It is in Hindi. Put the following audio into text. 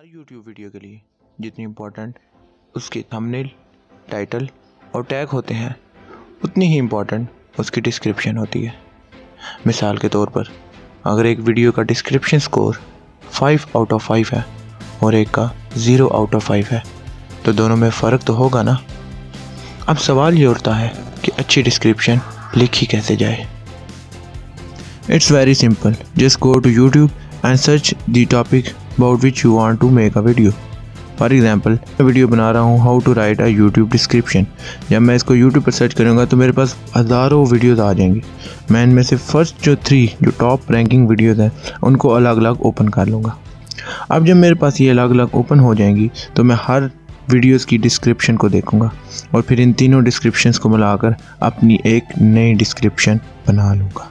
हर YouTube वीडियो के लिए जितनी इम्पोर्टेंट उसके थंबनेल टाइटल और टैग होते हैं, उतनी ही इम्पोर्टेंट उसकी डिस्क्रिप्शन होती है। मिसाल के तौर पर, अगर एक वीडियो का description score five out of five है और एक का ज़ीरो आउट ऑफ़ फाइव है तो दोनों में फ़र्क तो होगा ना? अब सवाल ये उठता है कि अच्छी डिस्क्रिप्शन लिखी कैसे जाए? It's very simple just go to YouTube and search the topic about which you want to make a video for example मैं वीडियो बना रहा हूँ how to write a YouTube description जब मैं इसको यूट्यूब पर सर्च करूँगा तो मेरे पास हज़ारों वीडियोज़ आ जाएँगी। मैं इनमें से फ़र्स्ट जो थ्री जो टॉप रैंकिंग वीडियोज़ हैं, उनको अलग अलग ओपन कर लूँगा। अब जब मेरे पास ये अलग अलग ओपन हो जाएँगी तो मैं हर वीडियोस की डिस्क्रिप्शन को देखूँगा। और फिर इन तीनों डिस्क्रिप्शंस को मिलाकर अपनी एक नई डिस्क्रिप्शन बना लूँगा।